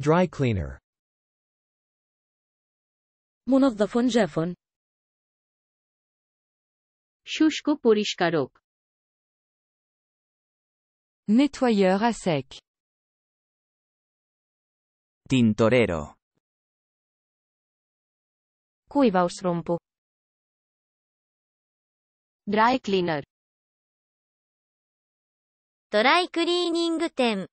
Dry cleaner. منظف جاف শুষ্ক পরিষ্কারক Nettoyeur à sec. Tintorero. kuivausrumpu dry cleaner ドライクリーニング店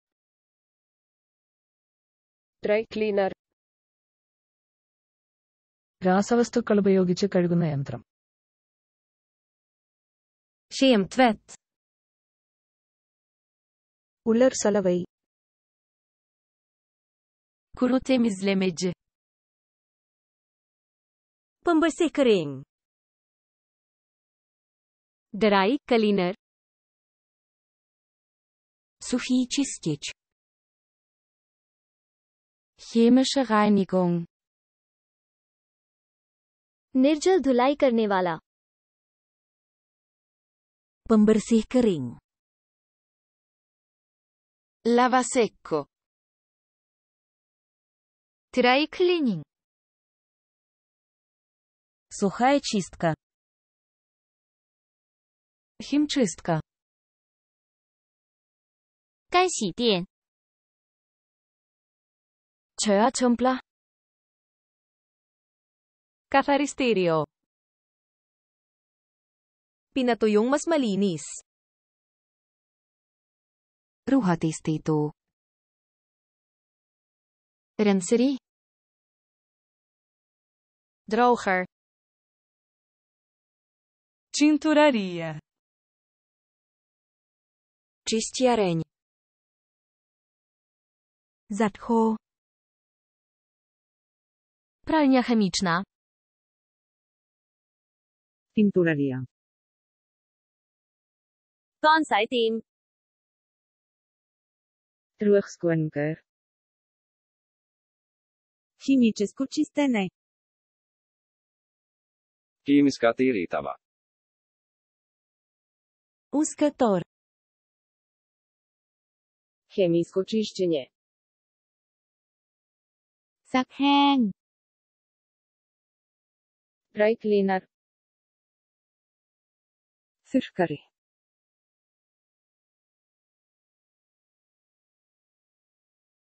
dry cleaner രാസവസ്തുക്കൾ ഉപയോഗിച്ച് കഴുകുന്ന യന്ത്രം kemtvätt ഉലർ സലവൈ Kuru temizlemeci. pămbăsecăring dry cleaner Sufii čistič. Chemische Reinigung. निर्जल धुलाई करने वाला pămbărsecăring Lava secco. dry cleaning сухая чистка Химчистка. 干洗店 ceea Καθαριστήριο. pinatuyong mas malinis Ruhatisztító. Renseri. droger Tinturaria. čistiareň giặt khô pralnia chemiczna Tinturaria. कौन sải tiệm Droogskoonker. Химическо чистене. Химиска тиритава. uscător Хемийско чищење. sắc hang Dry cleaner